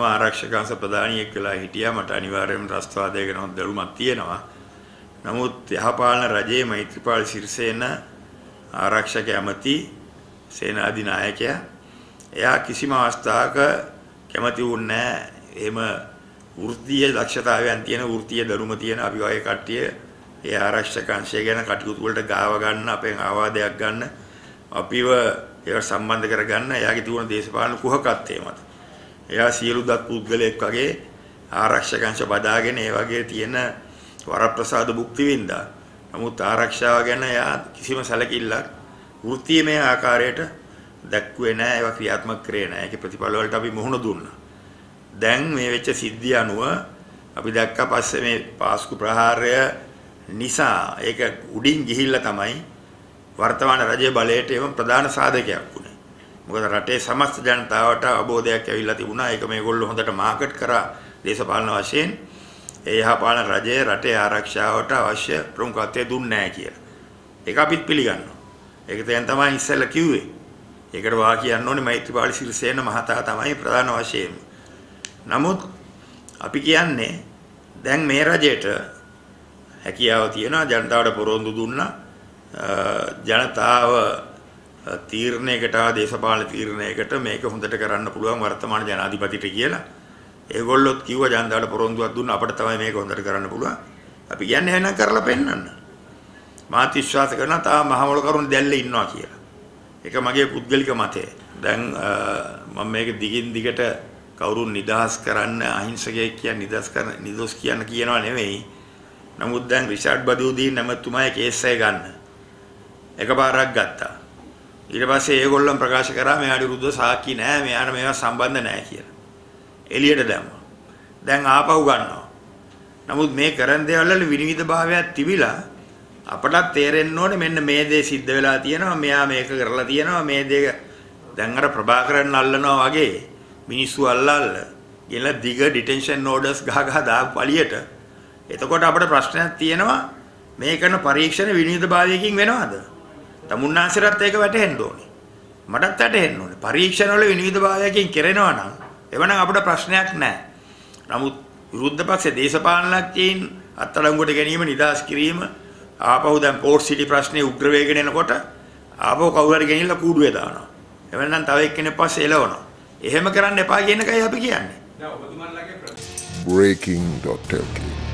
මම ආරක්ෂක අංශ ප්‍රධානියෙක් වෙලා හිටියා මට අනිවාර්යයෙන්ම රස්ත්‍රවාදය ගැන දැනුමක් තියෙනවා. නමුත් යහපාලන රජයේ මෛත්‍රීපාල සිරිසේන ආරක්ෂක ඇමති සේනාධිනායකයා එයා කිසිම අවස්ථාවක කැමති වුණේ නැහැ. එහෙම වෘත්තීය දක්ෂතාවයන් තියෙන වෘත්තීය දරුම තියෙන අපි වගේ කට්ටිය ඒ ආරක්ෂක අංශය ගැන කටයුතු වලට ගාව ගන්න අපෙන් ආවාදයක් ගන්න අපිව ඒක සම්බන්ධ කරගන්න එයාගේ තිබුණ දේශපාලන කුහකත්වය මත. එයා සියලු දත් පුද්ගලයෙක් වගේ ආරක්ෂක අංශ බදාගෙන ඒ වගේ තියෙන වරප්‍රසාද භුක්ති විඳා. නමුත් ආරක්ෂාව ගැන එයා කිසිම සැලකිල්ලක් වෘත්තීයමය ආකාරයට දැක්ුවේ නැහැ ඒවා ක්‍රියාත්මක කරේ නැහැ. ඒකේ ප්‍රතිඵල වලට අපි මුහුණ දුන්නා. දැන් මේ වෙච්ච සිද්ධිය අනුව අපි දැක්ක පස්සේ මේ පාස්කු ප්‍රහාරය නිසා ඒක උඩින් ගිහිල්ලා තමයි වර්තමාන රජයේ බලයට එම ප්‍රධාන සාධකයක් වුණේ. මොකද රටේ සමස්ත ජනතාවට අවබෝධයක් ඇවිල්ලා තිබුණා. ඒක මේගොල්ලෝ හොඳට මාකට් කරා දේශපාලන වශයෙන්. ඒ යහපාලන රජයේ රටේ ආරක්ෂාවට අවශ්‍ය ප්‍රමුඛත්වය දුන්නේ නැහැ කියලා. ඒක අපිත් පිළිගන්නවා. ඒක දැන් තමයි ඉස්සෙල්ලා කිව්වේ. ඒකට වා කියන්න ඕනේ මෛත්‍රීපාල සිරිසේන මහතා තමයි ප්‍රධාන වශයෙන්. නමුත් අපි කියන්නේ දැන් මේ රජයට හැකියාව තියෙනවා ජනතාවට පොරොන්දු දුන්නා ජනතාව තීරණයකට දේශපාලන තීරණයකට මේක හොඳට කරන්න පුළුවන් වර්තමාන ජනාධිපතිට කියලා. ඒගොල්ලොත් කිව්ව ජනතාවට පොරොන්දුවක් දුන්න අපිට තමයි මේක හොඳට කරන්න පුළුවන්. අපි කියන්නේ එහෙනම් කරලා පෙන්නන්න. මාත් විශ්වාස කරනවා තාම මහමොළ කරුණ දැල්ලේ ඉන්නවා කියලා. ඒක මගේ පුද්ගලික මතය. දැන් මම මේක දිගින් දිගට කවුරුන් නිදහස් කරන්න අහිංසකයෙක් කියන නිදහස් කරන නිදොස් කියන කියනවා නෙවෙයි නමුත් දැන් රිචඩ් බදූදීන් නැමතුමාගේ කේස් එක ගන්න. එකපාරක් ගත්තා. ඊට පස්සේ ඒගොල්ලන් ප්‍රකාශ කරා මෙයාට විරුද්ධ සාක්ෂි නැහැ මෙයාට මේවා සම්බන්ධ නැහැ කියලා. එළියට දැම්මා. දැන් ආපහු ගන්නවා. නමුත් මේ කරන දේවල් වල විනිවිද භාවයක් තිබිලා අපටත් තේරෙන්න ඕනේ මෙන්න මේ දේ සිද්ධ වෙලා තියෙනවා මෙයා මේක කරලා තියෙනවා මේ දේ දැන් අර ප්‍රභාකරන් අල්ලනවා වගේ මිනිස්සු අල්ලල්ල ගෙනලා දිග ඩිටෙන්ෂන් ඕඩර්ස් ගහ ගහ දාපු පළියට එතකොට අපිට ප්‍රශ්නයක් තියෙනවා මේ කරන පරීක්ෂණ විනිවිදභාවයකින් වෙනවද? තමුන්නාන්සරත් ඒක වැටහෙන්න ඕනේ. මටත් වැටහෙන්න ඕනේ. පරීක්ෂණ වල විනිවිදභාවයකින් කරනවා නම් එවනම් අපිට ප්‍රශ්නයක් නැහැ. නමුත් විරුද්ධ පක්ෂ දේශපාලනඥයින් අත්අඩංගුවට ගැනීම නිදාස් කිරීම ආපහු දැන් පෝර්ට් සිටි ප්‍රශ්නේ උග්‍ර වේගෙන එනකොට ආපහු කවුරු හරි ගෙනිල්ලා කූඩුවේ දානවා. එවනම් තව එක්කෙනෙක් පස්සේ එලවනවා. එහෙම කරන්න එපා කියන එකයි අපි කියන්නේ. breaking.lk